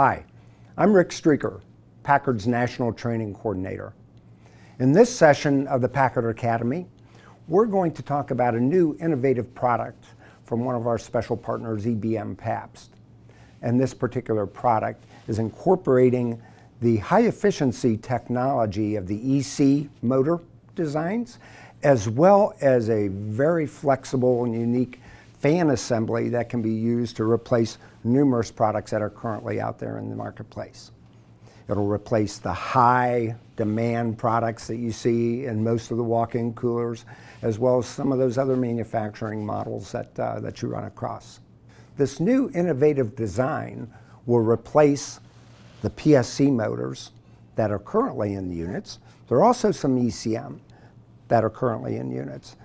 Hi, I'm Rick Streacker, Packard's National Training Coordinator. In this session of the Packard Academy, we're going to talk about a new innovative product from one of our special partners, ebm-papst. And this particular product is incorporating the high efficiency technology of the EC motor designs, as well as a very flexible and unique fan assembly that can be used to replace numerous products that are currently out there in the marketplace. It'll replace the high demand products that you see in most of the walk-in coolers, as well as some of those other manufacturing models that, uh, that you run across. This new innovative design will replace the PSC motors that are currently in the units. There are also some ECM that are currently in units.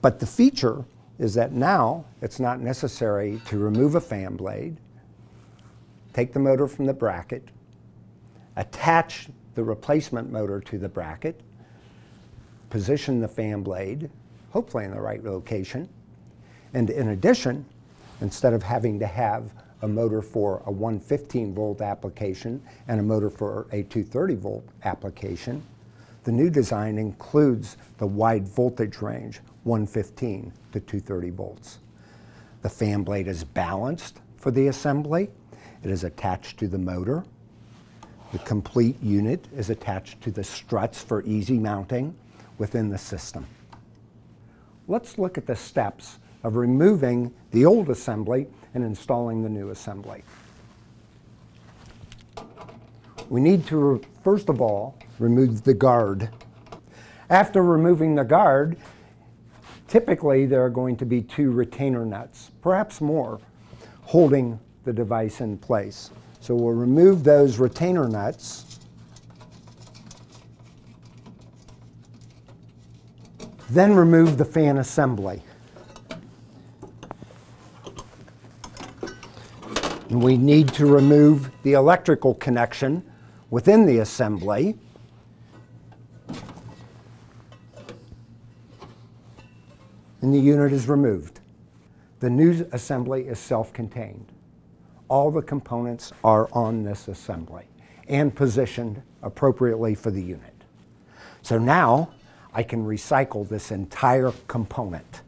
But the feature is that now it's not necessary to remove a fan blade, take the motor from the bracket, attach the replacement motor to the bracket, position the fan blade, hopefully in the right location, and in addition, instead of having to have a motor for a 115 volt application and a motor for a 230 volt application, the new design includes the wide voltage range, 115 to 230 volts. The fan blade is balanced for the assembly. It is attached to the motor. The complete unit is attached to the struts for easy mounting within the system. Let's look at the steps of removing the old assembly and installing the new assembly. We need to, first of all, remove the guard. After removing the guard, typically there are going to be two retainer nuts, perhaps more, holding the device in place. So we'll remove those retainer nuts. Then remove the fan assembly. And we need to remove the electrical connection within the assembly. And the unit is removed. The new assembly is self-contained. All the components are on this assembly and positioned appropriately for the unit. So now I can recycle this entire component.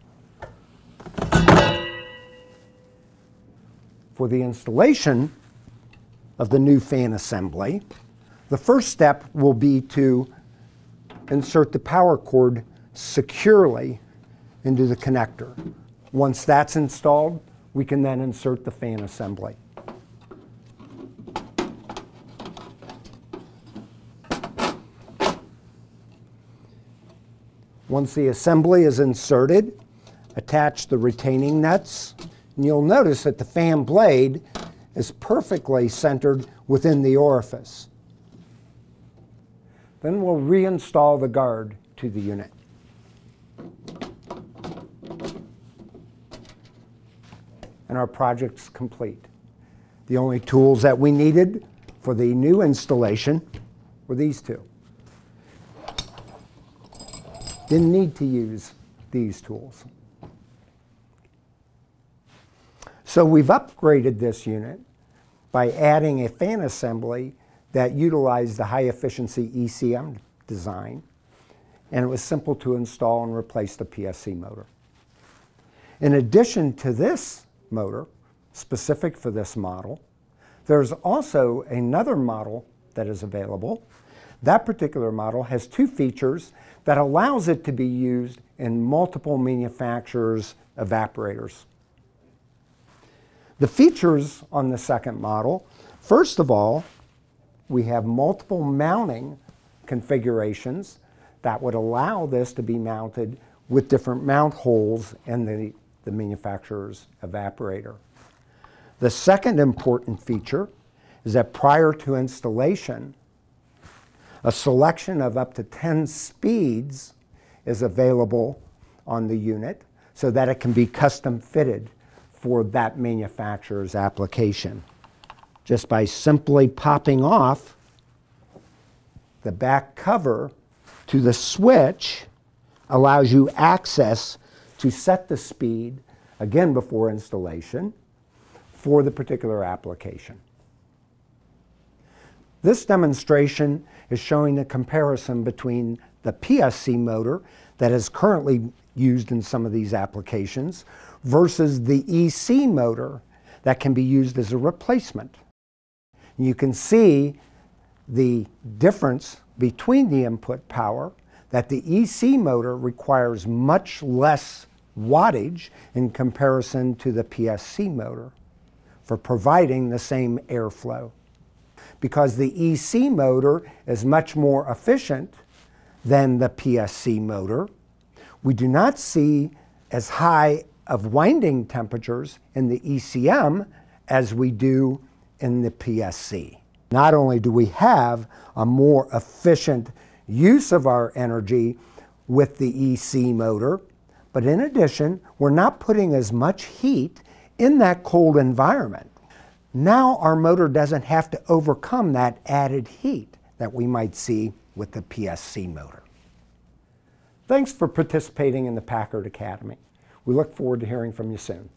For the installation of the new fan assembly, the first step will be to insert the power cord securely into the connector. Once that's installed, we can then insert the fan assembly. Once the assembly is inserted, attach the retaining nuts and you'll notice that the fan blade is perfectly centered within the orifice. Then we'll reinstall the guard to the unit. And our project's complete. The only tools that we needed for the new installation were these two. Didn't need to use these tools. So we've upgraded this unit by adding a fan assembly that utilized the high efficiency ECM design. And it was simple to install and replace the PSC motor. In addition to this motor, specific for this model, there's also another model that is available. That particular model has two features that allows it to be used in multiple manufacturers' evaporators. The features on the second model, first of all, we have multiple mounting configurations that would allow this to be mounted with different mount holes in the, the manufacturer's evaporator. The second important feature is that prior to installation, a selection of up to 10 speeds is available on the unit so that it can be custom fitted for that manufacturer's application. Just by simply popping off the back cover to the switch allows you access to set the speed, again before installation, for the particular application. This demonstration is showing a comparison between the PSC motor that is currently used in some of these applications versus the EC motor that can be used as a replacement. You can see the difference between the input power that the EC motor requires much less wattage in comparison to the PSC motor for providing the same airflow. Because the EC motor is much more efficient than the PSC motor, we do not see as high of winding temperatures in the ECM as we do in the PSC. Not only do we have a more efficient use of our energy with the EC motor, but in addition, we're not putting as much heat in that cold environment. Now our motor doesn't have to overcome that added heat that we might see with the PSC motor. Thanks for participating in the Packard Academy. We look forward to hearing from you soon.